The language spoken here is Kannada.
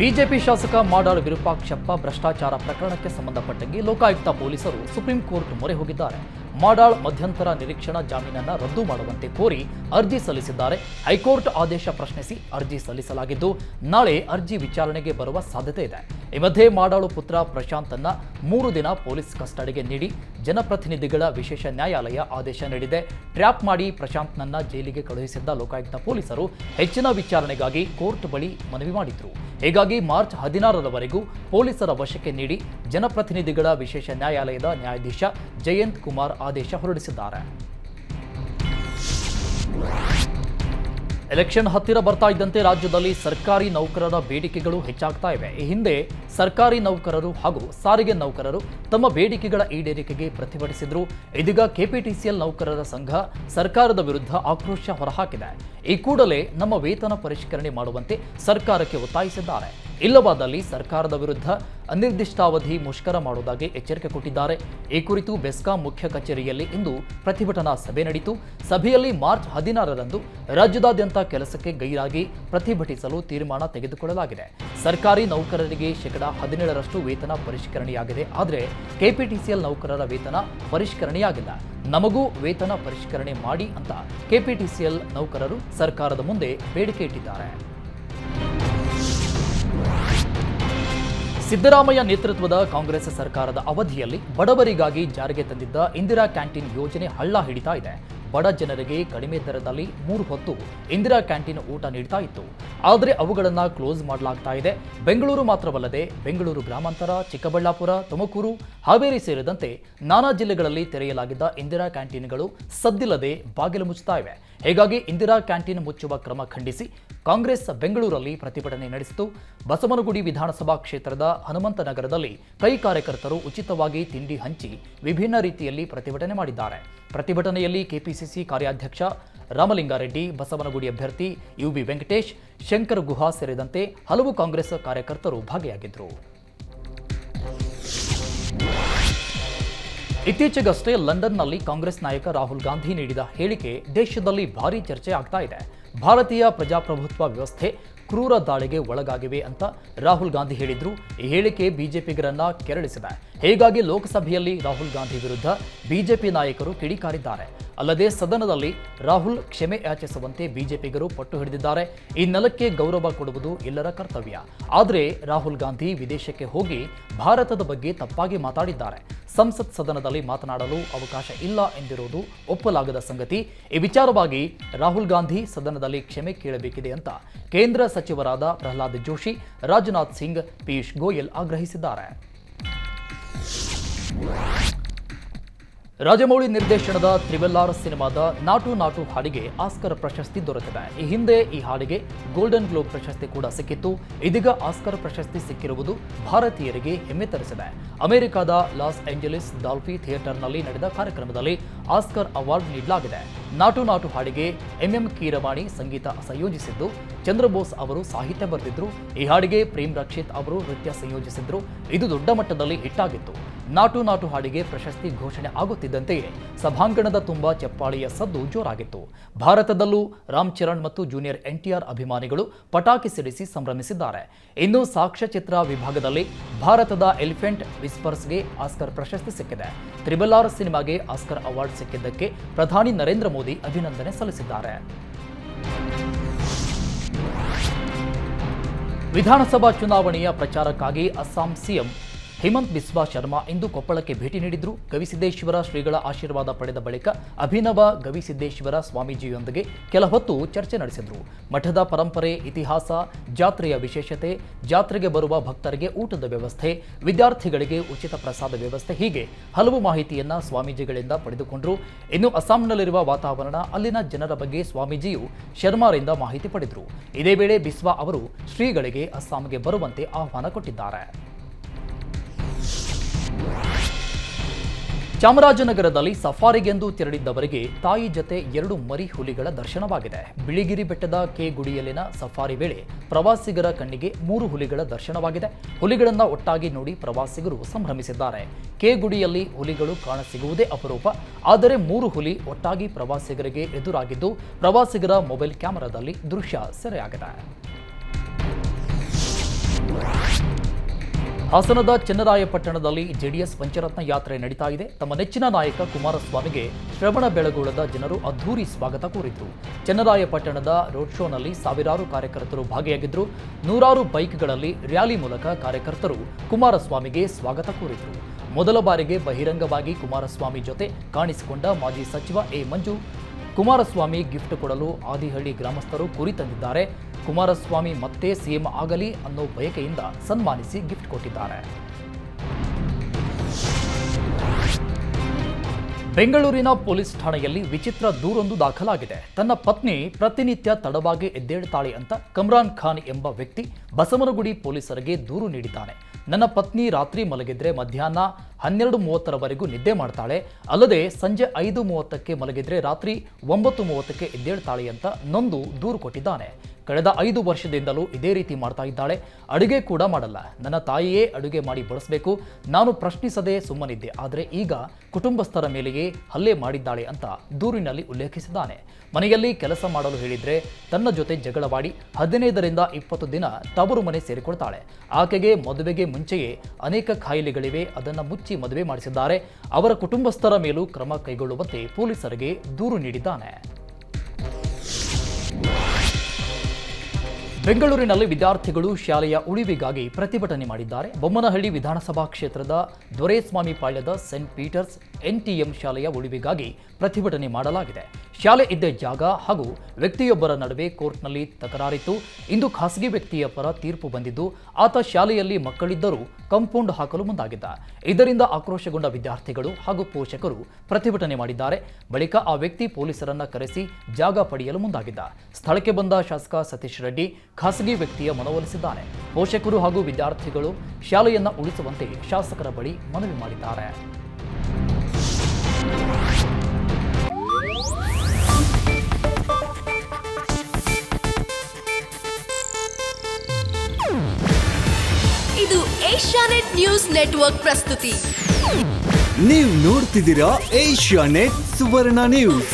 ಬಿಜೆಪಿ ಶಾಸಕ ಮಾಡಾಳ್ ವಿರೂಪಾಕ್ಷಪ್ಪ ಭ್ರಷ್ಟಾಚಾರ ಪ್ರಕರಣಕ್ಕೆ ಸಂಬಂಧಪಟ್ಟಂಗೆ ಲೋಕಾಯುಕ್ತ ಪೊಲೀಸರು ಸುಪ್ರೀಂ ಕೋರ್ಟ್ ಮೊರೆ ಹೋಗಿದ್ದಾರೆ. ಮಾಡಾಳ್ ಮಧ್ಯಂತರ ನಿರೀಕ್ಷಣಾ ಜಾಮೀನನ್ನು ರದ್ದು ಮಾಡುವಂತೆ ಕೋರಿ ಅರ್ಜಿ ಸಲ್ಲಿಸಿದ್ದಾರೆ. ಹೈಕೋರ್ಟ್ ಆದೇಶ ಪ್ರಶ್ನಿಸಿ ಅರ್ಜಿ ಸಲ್ಲಿಸಲಾಗಿದ್ದು, ನಾಳೆ ಅರ್ಜಿ ವಿಚಾರಣೆಗೆ ಬರುವ ಸಾಧ್ಯತೆ ಇದೆ. ಈ ಮಧ್ಯೆ ಮಾಡಾಳು ಪುತ್ರ ಪ್ರಶಾಂತನ್ನ ಮೂರು ದಿನ ಪೊಲೀಸ್ ಕಸ್ಟಡಿಗೆ ನೀಡಿ ಜನಪ್ರತಿನಿಧಿಗಳ ವಿಶೇಷ ನ್ಯಾಯಾಲಯ ಆದೇಶ ನೀಡಿದೆ. ಟ್ರ್ಯಾಪ್ ಮಾಡಿ ಪ್ರಶಾಂತ್ನನ್ನ ಜೈಲಿಗೆ ಕಳುಹಿಸಿದ್ದ ಲೋಕಾಯುಕ್ತ ಪೊಲೀಸರು ಹೆಚ್ಚಿನ ವಿಚಾರಣೆಗಾಗಿ ಕೋರ್ಟ್ ಬಳಿ ಮನವಿ ಮಾಡಿದ್ರು. ಹೀಗಾಗಿ ಮಾರ್ಚ್ ಹದಿನಾರರವರೆಗೂ ಪೊಲೀಸರ ವಶಕ್ಕೆ ನೀಡಿ ಜನಪ್ರತಿನಿಧಿಗಳ ವಿಶೇಷ ನ್ಯಾಯಾಲಯದ ನ್ಯಾಯಾಧೀಶ ಜಯಂತ್ ಕುಮಾರ್ ಆದೇಶ ಹೊರಡಿಸಿದ್ದಾರೆ. ಎಲೆಕ್ಷನ್ ಹತ್ತಿರ ಬರ್ತಾ ಇದ್ದಂತೆ ರಾಜ್ಯದಲ್ಲಿ ಸರ್ಕಾರಿ ನೌಕರರ ಬೇಡಿಕೆಗಳು ಹೆಚ್ಚಾಗ್ತಾ ಇವೆ. ಈ ಹಿಂದೆ ಸರ್ಕಾರಿ ನೌಕರರು ಹಾಗೂ ಸಾರಿಗೆ ನೌಕರರು ತಮ್ಮ ಬೇಡಿಕೆಗಳ ಈಡೇರಿಕೆಗೆ ಪ್ರತಿಭಟಿಸಿದ್ರು. ಇದೀಗ ಕೆಪಿಟಿಸಿಎಲ್ ನೌಕರರ ಸಂಘ ಸರ್ಕಾರದ ವಿರುದ್ಧ ಆಕ್ರೋಶ ಹೊರಹಾಕಿದೆ. ಈ ಕೂಡಲೇ ನಮ್ಮ ವೇತನ ಪರಿಷ್ಕರಣೆ ಮಾಡುವಂತೆ ಸರ್ಕಾರಕ್ಕೆ ಒತ್ತಾಯಿಸಿದ್ದಾರೆ. ಇಲ್ಲವಾದಲ್ಲಿ ಸರ್ಕಾರದ ವಿರುದ್ಧ ಅನಿರ್ದಿಷ್ಟಾವಧಿ ಮುಷ್ಕರ ಮಾಡುವುದಾಗಿ ಎಚ್ಚರಿಕೆ ಕೊಟ್ಟಿದ್ದಾರೆ. ಈ ಕುರಿತು ಬೆಸ್ಕಾಂ ಮುಖ್ಯ ಕಚೇರಿಯಲ್ಲಿ ಇಂದು ಪ್ರತಿಭಟನಾ ಸಭೆ ನಡೆಯಿತು ಸಭೆಯಲ್ಲಿ ಮಾರ್ಚ್ ಹದಿನಾರರಂದು ರಾಜ್ಯದಾದ್ಯಂತ ಕೆಲಸಕ್ಕೆ ಗೈರಾಗಿ ಪ್ರತಿಭಟಿಸಲು ತೀರ್ಮಾನ ತೆಗೆದುಕೊಳ್ಳಲಾಗಿದೆ. ಸರ್ಕಾರಿ ನೌಕರರಿಗೆ ಶೇಕಡಾ ಹದಿನೇಳರಷ್ಟು ವೇತನ ಪರಿಷ್ಕರಣೆಯಾಗಿದೆ. ಆದರೆ ಕೆಪಿಟಿಸಿಎಲ್ ನೌಕರರ ವೇತನ ಪರಿಷ್ಕರಣೆಯಾಗಿಲ್ಲ. ನಮಗೂ ವೇತನ ಪರಿಷ್ಕರಣೆ ಮಾಡಿ ಅಂತ ಕೆಪಿಟಿಸಿಎಲ್ ನೌಕರರು ಸರ್ಕಾರದ ಮುಂದೆ ಬೇಡಿಕೆ ಇಟ್ಟಿದ್ದಾರೆ. ಸಿದ್ದರಾಮಯ್ಯ ನೇತೃತ್ವದ ಕಾಂಗ್ರೆಸ್ ಸರ್ಕಾರದ ಅವಧಿಯಲ್ಲಿ ಬಡವರಿಗಾಗಿ ಜಾರಿಗೆ ತಂದಿದ್ದ ಇಂದಿರಾ ಕ್ಯಾಂಟೀನ್ ಯೋಜನೆ ಹಳ್ಳ ಹಿಡಿತಾ ಇದೆ. ಬಡ ಜನರಿಗೆ ಕಡಿಮೆ ದರದಲ್ಲಿ ಮೂರು ಹೊತ್ತು ಇಂದಿರಾ ಕ್ಯಾಂಟೀನ್ ಊಟ ನೀಡ್ತಾ ಇತ್ತು. ಆದರೆ ಅವುಗಳನ್ನು ಕ್ಲೋಸ್ ಮಾಡಲಾಗ್ತಾ ಇದೆ. ಬೆಂಗಳೂರು ಮಾತ್ರವಲ್ಲದೆ ಬೆಂಗಳೂರು ಗ್ರಾಮಾಂತರ, ಚಿಕ್ಕಬಳ್ಳಾಪುರ, ತುಮಕೂರು, ಹಾವೇರಿ ಸೇರಿದಂತೆ ನಾನಾ ಜಿಲ್ಲೆಗಳಲ್ಲಿ ತೆರೆಯಲಾಗಿದ್ದ ಇಂದಿರಾ ಕ್ಯಾಂಟೀನ್ಗಳು ಸದ್ದಿಲ್ಲದೆ ಬಾಗಿಲು ಮುಚ್ಚುತ್ತಾ ಇವೆ. ಹೀಗಾಗಿ ಇಂದಿರಾ ಕ್ಯಾಂಟೀನ್ ಮುಚ್ಚುವ ಕ್ರಮ ಖಂಡಿಸಿ ಕಾಂಗ್ರೆಸ್ ಬೆಂಗಳೂರಲ್ಲಿ ಪ್ರತಿಭಟನೆ ನಡೆಸಿತು. ಬಸವನಗುಡಿ ವಿಧಾನಸಭಾ ಕ್ಷೇತ್ರದ ಹನುಮಂತ ನಗರದಲ್ಲಿ ಕೈ ಕಾರ್ಯಕರ್ತರು ಉಚಿತವಾಗಿ ತಿಂಡಿ ಹಂಚಿ ವಿಭಿನ್ನ ರೀತಿಯಲ್ಲಿ ಪ್ರತಿಭಟನೆ ಮಾಡಿದ್ದಾರೆ. ಪ್ರತಿಭಟನೆಯಲ್ಲಿ ಕೆಪಿಸಿಸಿ ಕಾರ್ಯಾಧ್ಯಕ್ಷ ರಾಮಲಿಂಗಾರೆಡ್ಡಿ, ಬಸವನಗುಡಿ ಅಭ್ಯರ್ಥಿ ಯು ಬಿ ವೆಂಕಟೇಶ್, ಶಂಕರ್ ಗುಹಾ ಸೇರಿದಂತೆ ಹಲವು ಕಾಂಗ್ರೆಸ್ ಕಾರ್ಯಕರ್ತರು ಭಾಗಿಯಾಗಿದ್ದರು. ಇತ್ತೀಚೆಗಷ್ಟೇ ಲಂಡನ್ನಲ್ಲಿ ಕಾಂಗ್ರೆಸ್ ನಾಯಕ ರಾಹುಲ್ ಗಾಂಧಿ ನೀಡಿದ ಹೇಳಿಕೆ ದೇಶದಲ್ಲಿ ಭಾರೀ ಚರ್ಚೆ ಆಗ್ತಾ ಇದೆ. ಭಾರತೀಯ ಪ್ರಜಾಪ್ರಭುತ್ವ ವ್ಯವಸ್ಥೆ ಕ್ರೂರ ದಾಳಿಗೆ ಒಳಗಾಗಿವೆ ಅಂತ ರಾಹುಲ್ ಗಾಂಧಿ ಹೇಳಿದ್ರು. ಈ ಹೇಳಿಕೆ ಬಿಜೆಪಿಗರನ್ನ ಕೆರಳಿಸಿದೆ. ಹೀಗಾಗಿ ಲೋಕಸಭೆಯಲ್ಲಿ ರಾಹುಲ್ ಗಾಂಧಿ ವಿರುದ್ಧ ಬಿಜೆಪಿ ನಾಯಕರು ಕಿಡಿಕಾರಿದ್ದಾರೆ. ಅಲ್ಲದೆ ಸದನದಲ್ಲಿ ರಾಹುಲ್ ಕ್ಷಮೆ ಯಾಚಿಸುವಂತೆ ಬಿಜೆಪಿಗರು ಪಟ್ಟು ಹಿಡಿದಿದ್ದಾರೆ. ಈ ನೆಲಕ್ಕೆ ಗೌರವ ಕೊಡುವುದು ಎಲ್ಲರ ಕರ್ತವ್ಯ. ಆದರೆ ರಾಹುಲ್ ಗಾಂಧಿ ವಿದೇಶಕ್ಕೆ ಹೋಗಿ ಭಾರತದ ಬಗ್ಗೆ ತಪ್ಪಾಗಿ ಮಾತಾಡಿದ್ದಾರೆ. ಸಂಸತ್ ಸದನದಲ್ಲಿ ಮಾತನಾಡಲು ಅವಕಾಶ ಇಲ್ಲ ಎಂದಿರುವುದು ಒಪ್ಪಲಾಗದ ಸಂಗತಿ. ಈ ವಿಚಾರವಾಗಿ ರಾಹುಲ್ ಗಾಂಧಿ ಸದನದಲ್ಲಿ ಕ್ಷಮೆ ಕೇಳಬೇಕಿದೆ ಅಂತ ಕೇಂದ್ರ ಸಚಿವರಾದ ಪ್ರಹ್ಲಾದ್ ಜೋಶಿ, ರಾಜನಾಥ್ ಸಿಂಗ್, ಪಿಯೂಷ್ ಗೋಯಲ್ ಆಗ್ರಹಿಸಿದ್ದಾರೆ. ರಾಜಮೌಳಿ ನಿರ್ದೇಶನದ ತ್ರಿವೆಲ್ಲಾರ್ ಸಿನಿಮಾದ ನಾಟು ನಾಟು ಹಾಡಿಗೆ ಆಸ್ಕರ್ ಪ್ರಶಸ್ತಿ ದೊರೆತಿದೆ. ಈ ಹಿಂದೆ ಈ ಹಾಡಿಗೆ ಗೋಲ್ಡನ್ ಗ್ಲೋಬ್ ಪ್ರಶಸ್ತಿ ಕೂಡ ಸಿಕ್ಕಿತ್ತು. ಇದೀಗ ಆಸ್ಕರ್ ಪ್ರಶಸ್ತಿ ಸಿಕ್ಕಿರುವುದು ಭಾರತೀಯರಿಗೆ ಹೆಮ್ಮೆ ತರಿಸಿದೆ. ಅಮೆರಿಕದ ಲಾಸ್ ಏಂಜಲೀಸ್ ಡಾಲ್ಫಿ ಥಿಯೇಟರ್ನಲ್ಲಿ ನಡೆದ ಕಾರ್ಯಕ್ರಮದಲ್ಲಿ ಆಸ್ಕರ್ ಅವಾರ್ಡ್ ನೀಡಲಾಗಿದೆ. ನಾಟು ನಾಟು ಹಾಡಿಗೆ ಎಂಎಂ ಕೀರವಾಣಿ ಸಂಗೀತ ಸಂಯೋಜಿಸಿದ್ದು. ಚಂದ್ರಬೋಸ್ ಅವರು ಸಾಹಿತ್ಯ ಬರೆದಿದ್ರು. ಈ ಹಾಡಿಗೆ ಪ್ರೇಮ್ ರಕ್ಷಿತ್ ಅವರು ನೃತ್ಯ ಸಂಯೋಜಿಸಿದ್ರು. ಇದು ದೊಡ್ಡ ಮಟ್ಟದಲ್ಲಿ ಹಿಟ್ ಆಗಿತ್ತು ನಾಟು ನಾಟು ಹಾಡಿಗೆ ಪ್ರಶಸ್ತಿ ಘೋಷಣೆ ಆಗುತ್ತಿದ್ದಂತೆಯೇ ಸಭಾಂಗಣದ ತುಂಬ ಚಪ್ಪಾಳಿಯ ಸದ್ದು ಜೋರಾಗಿತ್ತು. ಭಾರತದಲ್ಲೂ ರಾಮ್ ಚರಣ್ ಮತ್ತು ಜೂನಿಯರ್ ಎನ್ಟಿಆರ್ ಅಭಿಮಾನಿಗಳು ಪಟಾಕಿ ಸಿಡಿಸಿ ಸಂಭ್ರಮಿಸಿದ್ದಾರೆ. ಇನ್ನು ಸಾಕ್ಷ್ಯಚಿತ್ರ ವಿಭಾಗದಲ್ಲಿ ಭಾರತದ ಎಲಿಫೆಂಟ್ ವಿಸ್ಪರ್ಸ್ಗೆ ಆಸ್ಕರ್ ಪ್ರಶಸ್ತಿ ಸಿಕ್ಕಿದೆ. ತ್ರಿಬಲಾರ್ ಸಿನಿಮಾಗೆ ಆಸ್ಕರ್ ಅವಾರ್ಡ್ ಸಿಕ್ಕಿದ್ದಕ್ಕೆ ಪ್ರಧಾನಿ ನರೇಂದ್ರ ಅಭಿನಂದನೆ ಸಲ್ಲಿಸಿದ್ದಾರೆ. ವಿಧಾನಸಭಾ ಚುನಾವಣೆಯ ಪ್ರಚಾರಕ್ಕಾಗಿ ಅಸ್ಸಾಂ ಸಿಎಂ ಹೇಮಂತ್ ಬಿಸ್ವಾ ಶರ್ಮಾ ಇಂದು ಕೊಪ್ಪಳಕ್ಕೆ ಭೇಟಿ ನೀಡಿದ್ರು. ಗವಿಸಿದ್ದೇಶ್ವರ ಶ್ರೀಗಳ ಆಶೀರ್ವಾದ ಪಡೆದ ಬಳಿಕ ಅಭಿನವ ಗವಿಸಿದ್ದೇಶ್ವರ ಸ್ವಾಮೀಜಿಯೊಂದಿಗೆ ಕೆಲ ಹೊತ್ತು ಚರ್ಚೆ ನಡೆಸಿದ್ರು. ಮಠದ ಪರಂಪರೆ, ಇತಿಹಾಸ, ಜಾತ್ರೆಯ ವಿಶೇಷತೆ, ಜಾತ್ರೆಗೆ ಬರುವ ಭಕ್ತರಿಗೆ ಊಟದ ವ್ಯವಸ್ಥೆ, ವಿದ್ಯಾರ್ಥಿಗಳಿಗೆ ಉಚಿತ ಪ್ರಸಾದ ವ್ಯವಸ್ಥೆ ಹೀಗೆ ಹಲವು ಮಾಹಿತಿಯನ್ನ ಸ್ವಾಮೀಜಿಗಳಿಂದ ಪಡೆದುಕೊಂಡ್ರು. ಇನ್ನು ಅಸ್ಸಾಂನಲ್ಲಿರುವ ವಾತಾವರಣ, ಅಲ್ಲಿನ ಜನರ ಬಗ್ಗೆ ಸ್ವಾಮೀಜಿಯು ಶರ್ಮಾರಿಂದ ಮಾಹಿತಿ ಪಡೆದರು. ಇದೇ ವೇಳೆ ಬಿಸ್ವಾ ಅವರು ಶ್ರೀಗಳಿಗೆ ಅಸ್ಸಾಂಗೆ ಬರುವಂತೆ ಆಹ್ವಾನ ಕೊಟ್ಟಿದ್ದಾರೆ. ಚಾಮರಾಜನಗರದಲ್ಲಿ ಸಫಾರಿಗೆಂದು ತೆರಳಿದ್ದವರಿಗೆ ತಾಯಿ ಜತೆ ಎರಡು ಮರಿ ಹುಲಿಗಳ ದರ್ಶನವಾಗಿದೆ. ಬಿಳಿಗಿರಿ ಬೆಟ್ಟದ ಕೆ ಗುಡಿಯಲ್ಲಿನ ಸಫಾರಿ ವೇಳೆ ಪ್ರವಾಸಿಗರ ಕಣ್ಣಿಗೆ ಮೂರು ಹುಲಿಗಳ ದರ್ಶನವಾಗಿದೆ. ಹುಲಿಗಳನ್ನ ಒಟ್ಟಾಗಿ ನೋಡಿ ಪ್ರವಾಸಿಗರು ಸಂಭ್ರಮಿಸಿದ್ದಾರೆ. ಕೆ ಗುಡಿಯಲ್ಲಿ ಹುಲಿಗಳು ಕಾಣಸಿಗುವುದೇ ಅಪರೂಪ. ಆದರೆ ಮೂರು ಹುಲಿ ಒಟ್ಟಾಗಿ ಪ್ರವಾಸಿಗರಿಗೆ ಎದುರಾಗಿದ್ದು, ಪ್ರವಾಸಿಗರ ಮೊಬೈಲ್ ಕ್ಯಾಮೆರಾದಲ್ಲಿ ದೃಶ್ಯ ಸೆರೆಯಾಗಿದೆ. ಹಾಸನದ ಚನ್ನರಾಯಪಟ್ಟಣದಲ್ಲಿ ಜೆಡಿಎಸ್ ಪಂಚರತ್ನ ಯಾತ್ರೆ ನಡೀತಾ ಇದೆ. ತಮ್ಮ ನೆಚ್ಚಿನ ನಾಯಕ ಕುಮಾರಸ್ವಾಮಿಗೆ ಶ್ರವಣ ಬೆಳಗೊಳದ ಜನರು ಅದ್ಧೂರಿ ಸ್ವಾಗತ ಕೋರಿದ್ರು ಚನ್ನರಾಯಪಟ್ಟಣದ ರೋಡ್ ಶೋನಲ್ಲಿ ಸಾವಿರಾರು ಕಾರ್ಯಕರ್ತರು ಭಾಗಿಯಾಗಿದ್ದರು ನೂರಾರು ಬೈಕ್ಗಳಲ್ಲಿ ರ್ಯಾಲಿ ಮೂಲಕ ಕಾರ್ಯಕರ್ತರು ಕುಮಾರಸ್ವಾಮಿಗೆ ಸ್ವಾಗತ ಕೋರಿದ್ರು. ಮೊದಲ ಬಾರಿಗೆ ಬಹಿರಂಗವಾಗಿ ಕುಮಾರಸ್ವಾಮಿ ಜೊತೆ ಕಾಣಿಸಿಕೊಂಡ ಮಾಜಿ ಸಚಿವ ಎ ಮಂಜು. ಕುಮಾರಸ್ವಾಮಿ ಗಿಫ್ಟ್ ಕೊಡಲು ಆದಿಹಳ್ಳಿ ಗ್ರಾಮಸ್ಥರು ಕುರಿ ತಂದಿದ್ದಾರೆ. ಕುಮಾರಸ್ವಾಮಿ ಮತ್ತೆ ಸಿಎಂ ಆಗಲಿ ಅನ್ನೋ ಬಯಕೆಯಿಂದ ಸನ್ಮಾನಿಸಿ ಗಿಫ್ಟ್ ಕೊಟ್ಟಿದ್ದಾರೆ. ಬೆಂಗಳೂರಿನ ಪೊಲೀಸ್ ಠಾಣೆಯಲ್ಲಿ ವಿಚಿತ್ರ ದೂರೊಂದು ದಾಖಲಾಗಿದೆ. ತನ್ನ ಪತ್ನಿ ಪ್ರತಿನಿತ್ಯ ತಡವಾಗಿ ಎದ್ದೇಳ್ತಾಳೆ ಅಂತ ಕಮ್ರಾನ್ ಖಾನ್ ಎಂಬ ವ್ಯಕ್ತಿ ಬಸವನಗುಡಿ ಪೊಲೀಸರಿಗೆ ದೂರು ನೀಡಿದ್ದಾನೆ. ನನ್ನ ಪತ್ನಿ ರಾತ್ರಿ ಮಲಗಿದ್ರೆ ಮಧ್ಯಾಹ್ನ ಹನ್ನೆರಡು ಮೂವತ್ತರವರೆಗೂ ನಿದ್ದೆ ಮಾಡ್ತಾಳೆ. ಅಲ್ಲದೆ ಸಂಜೆ ಐದು ಮೂವತ್ತಕ್ಕೆ ಮಲಗಿದ್ರೆ ರಾತ್ರಿ ಒಂಬತ್ತು ಮೂವತ್ತಕ್ಕೆ ಎದ್ದೇಳ್ತಾಳೆ ಅಂತ ನೊಂದು ದೂರು ಕೊಟ್ಟಿದ್ದಾನೆ. ಕಳೆದ ಐದು ವರ್ಷದಿಂದಲೂ ಇದೇ ರೀತಿ ಮಾಡ್ತಾ ಇದ್ದಾಳೆ. ಅಡುಗೆ ಕೂಡ ಮಾಡಲ್ಲ. ನನ್ನ ತಾಯಿಯೇ ಅಡುಗೆ ಮಾಡಿ ಬಳಸಬೇಕು ನಾನು ಪ್ರಶ್ನಿಸದೆ ಸುಮ್ಮನಿದ್ದೆ. ಆದರೆ ಈಗ ಕುಟುಂಬಸ್ಥರ ಮೇಲೆಯೇ ಹಲ್ಲೆ ಮಾಡಿದ್ದಾಳೆ ಅಂತ ದೂರಿನಲ್ಲಿ ಉಲ್ಲೇಖಿಸಿದ್ದಾನೆ. ಮನೆಯಲ್ಲಿ ಕೆಲಸ ಮಾಡಲು ಹೇಳಿದ್ರೆ ತನ್ನ ಜೊತೆ ಜಗಳವಾಡಿ ಹದಿನೈದರಿಂದ ಇಪ್ಪತ್ತು ದಿನ ತವರು ಮನೆ ಸೇರಿಕೊಳ್ತಾಳೆ. ಆಕೆಗೆ ಮದುವೆಗೆ ಮುಂಚೆಯೇ ಅನೇಕ ಕಾಯಿಲೆಗಳಿವೆ ಅದನ್ನು ಮುಚ್ಚಿ ಮದುವೆ ಮಾಡಿಸಿದ್ದಾರೆ. ಅವರ ಕುಟುಂಬಸ್ಥರ ಮೇಲೂ ಕ್ರಮ ಕೈಗೊಳ್ಳುವಂತೆ ಪೊಲೀಸರಿಗೆ ದೂರು ನೀಡಿದ್ದಾನೆ. ಬೆಂಗಳೂರಿನಲ್ಲಿ ವಿದ್ಯಾರ್ಥಿಗಳು ಶಾಲೆಯ ಉಳಿವಿಗಾಗಿ ಪ್ರತಿಭಟನೆ ಮಾಡಿದ್ದಾರೆ. ಬೊಮ್ಮನಹಳ್ಳಿ ವಿಧಾನಸಭಾ ಕ್ಷೇತ್ರದ ದೊರೆಸ್ವಾಮಿ ಪಾಳ್ಯದ ಸೆಂಟ್ ಪೀಟರ್ಸ್ ಎನ್ಟಿಎಂ ಶಾಲೆಯ ಉಳಿವಿಗಾಗಿ ಪ್ರತಿಭಟನೆ ಮಾಡಲಾಗಿದೆ. ಶಾಲೆ ಇದ್ದ ಜಾಗ ಹಾಗೂ ವ್ಯಕ್ತಿಯೊಬ್ಬರ ನಡುವೆ ಕೋರ್ಟ್ನಲ್ಲಿ ತಕರಾರಿತ್ತು. ಇಂದು ಖಾಸಗಿ ವ್ಯಕ್ತಿಯ ಪರ ತೀರ್ಪು ಬಂದಿದ್ದು, ಆತ ಶಾಲೆಯಲ್ಲಿ ಮಕ್ಕಳಿದ್ದರೂ ಕಾಂಪೌಂಡ್ ಹಾಕಲು ಮುಂದಾಗಿದ್ದ. ಇದರಿಂದ ಆಕ್ರೋಶಗೊಂಡ ವಿದ್ಯಾರ್ಥಿಗಳು ಹಾಗೂ ಪೋಷಕರು ಪ್ರತಿಭಟನೆ ಮಾಡಿದ್ದಾರೆ. ಬಳಿಕ ಆ ವ್ಯಕ್ತಿ ಪೊಲೀಸರನ್ನ ಕರೆಸಿ ಜಾಗ ಪಡೆಯಲು ಮುಂದಾಗಿದ್ದ. ಸ್ಥಳಕ್ಕೆ ಬಂದ ಶಾಸಕ ಸತೀಶ್ ರೆಡ್ಡಿ ಖಾಸಗಿ ವ್ಯಕ್ತಿಯ ಮನವೊಲಿಸಿದ್ದಾರೆ ಪೋಷಕರು ಹಾಗೂ ವಿದ್ಯಾರ್ಥಿಗಳು ಶಾಲೆಯನ್ನ ಉಳಿಸುವಂತೆ ಶಾಸಕರ ಬಳಿ ಮನವಿ ಮಾಡಿದ್ದಾರೆ. ಇದು ಏಷ್ಯಾನೆಟ್ ನ್ಯೂಸ್ ನೆಟ್ವರ್ಕ್ ಪ್ರಸ್ತುತಿ. ನೀವು ನೋಡ್ತಿದ್ದೀರಾ ಏಷ್ಯಾ ನೆಟ್ ಸುವರ್ಣ ನ್ಯೂಸ್.